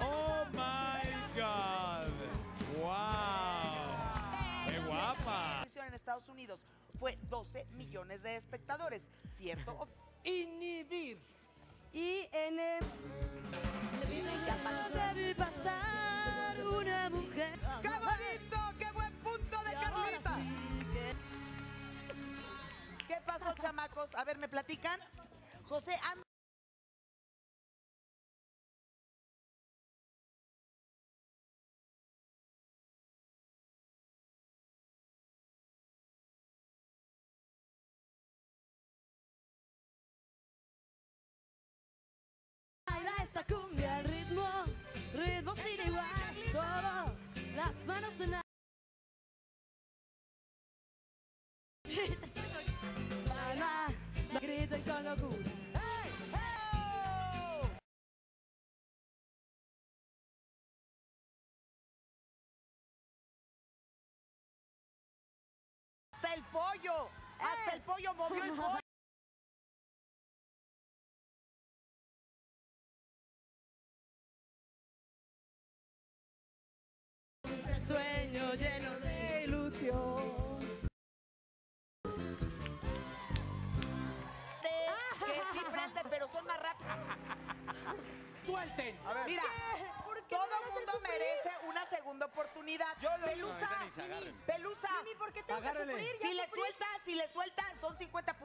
Oh my God. Wow. Qué guapa. en Estados Unidos fue 12 millones de espectadores, ¿cierto? Inhibir. Y en el... Debe pasar una mujer. ¡Qué bonito! ¡Qué buen punto de Carlita! ¿Qué pasó, chamacos? A ver, ¿me platican? José, anda. Sin igual. Todos, las manos en alto. Baila, griten con locura. ¡Hasta el pollo! ¡Hasta el pollo movió el pollo! Suelten. Mira, ¿Por qué todo a hacer mundo merece una segunda oportunidad. Pelusa, se agarren. Pelusa. Mimi, ¿por qué tengo Agárrele. que sufrir? Ya Si le sufrí. suelta, si le suelta, son 50 puntos.